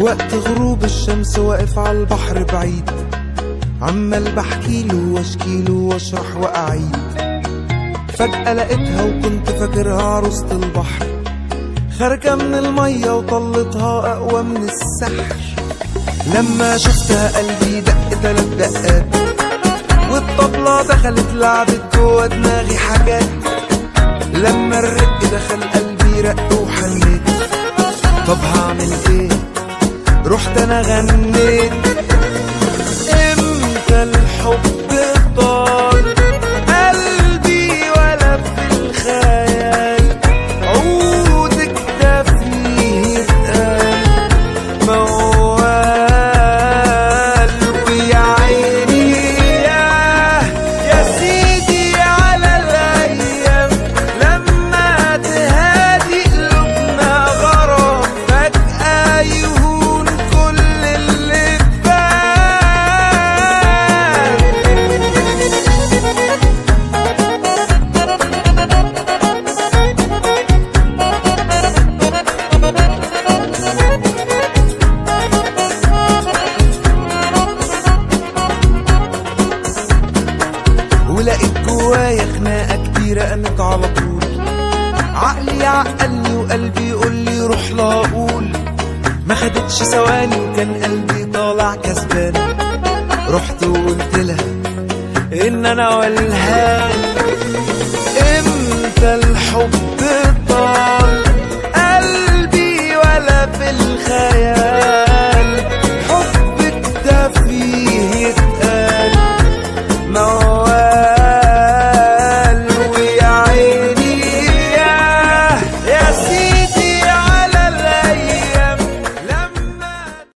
وقت غروب الشمس واقف على البحر بعيد. عمال بحكيله واشكيله واشرح وأعيد. فجأة لقيتها وكنت فاكرها عروسة البحر. خارجة من المية وطلتها أقوى من السحر. لما شفتها قلبي دق تلات دقات. والطبلة دخلت لعبت جوا دماغي حاجات. لما الرق دخل قلبي رق وحنيت طب هعمل إيه؟ رحت أنا غنيت. إمتى الحب طال ولقيت جوايا خناقة كتيرة قامت على طول. عقلي عقلني وقلبي يقول لي روح لا أقول ما خدتش ثواني وكان قلبي طالع كسبان. رحت وقلت لها إن أنا والهان إمتى الحب طال؟ قلبي ولا في الخيال. حبك ده فيه